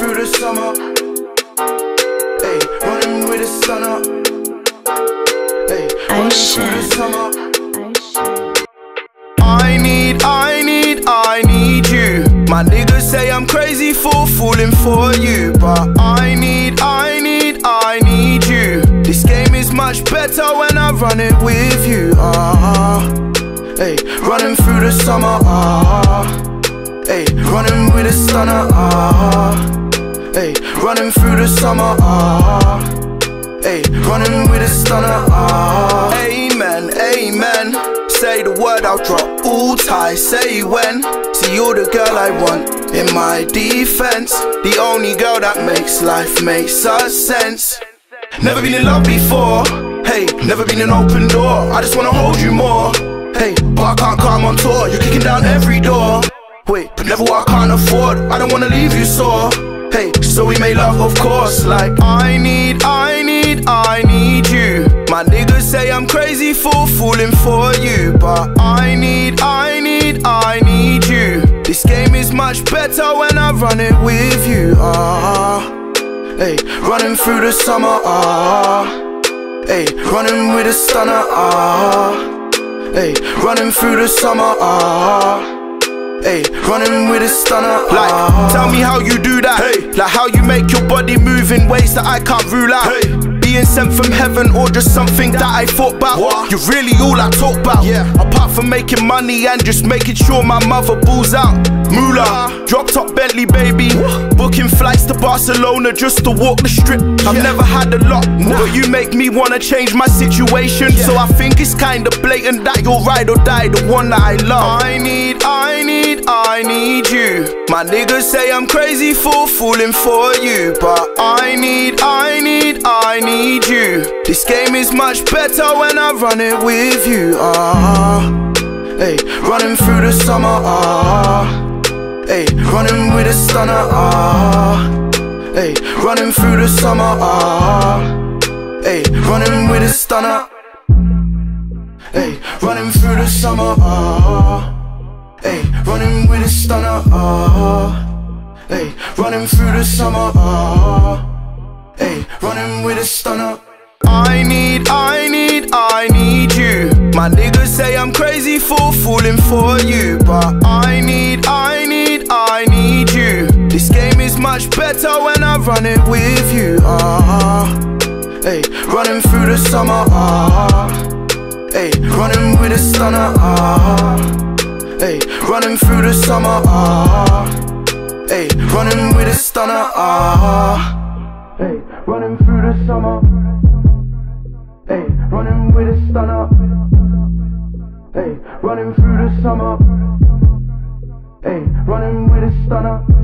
through the summer. Hey, running with the sun up. Hey, running through the summer. I need, I need, I need you. My niggas say I'm crazy for falling for you, but I need, I need, I need you. This game is much better when I run it with you. Ah, hey, running through the summer. Ah, hey, running with a stunner. Ah, hey, running through the summer. Ah, hey, running with a stunner. Ah, amen, amen. Say the word, I'll drop all ties. Say when. See, you're the girl I want in my defense. The only girl that makes life make such sense. Never been in love before. Hey, never been an open door. I just wanna hold you more. Hey, but I can't come on tour. You're kicking down every door. Wait, but never what I can't afford. I don't wanna leave you sore. Hey, so we made love, of course. Like, I need, I need, I need you. My niggas say I'm crazy for falling for you. But I need, I need, I need you. This game is much better when I run it with you. Ah, hey, running through the summer. Ah, hey, running with a stunner. Ah, hey, running through the summer. Ah. Hey, running with a stunner. Like, tell me how you do that. Hey, like how you make your body move in ways that I can't rule out. Hey. Being sent from heaven or just something that I thought about. What? You're really all I talk about. Yeah. Apart from making money and just making sure my mother balls out. Moolah, drop top Bentley, baby. Booking flights to Barcelona just to walk the strip. I've Yeah. never had a lot, but you make me wanna change my situation. So I think it's kinda blatant that you'll ride or die, the one that I love. I need, I need, I need you. My niggas say I'm crazy for falling for you, but I need, I need, I need you. This game is much better when I run it with you. Ah, hey, running through the summer. Ah, hey, running with a stunner. Ah, hey, running through the summer. Ah, hey, running with a stunner. Hey, running through the summer. Ah, running through the summer. Ah, hey, running with a stunner. I need, I need, I need you. My niggas say I'm crazy for falling for you, but I need, I need, I need you. This game is much better when I run it with you. Ah, hey, running through the summer. Ah, hey, running with a stunner. Ah, hey, running through the summer. Ah, running with a stunner. Ah, hey, running through the summer. Hey, running with a stunner. Hey, running through the summer. Hey, running with a stunner.